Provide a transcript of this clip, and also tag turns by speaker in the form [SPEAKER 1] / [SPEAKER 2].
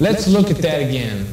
[SPEAKER 1] Let's look at that again.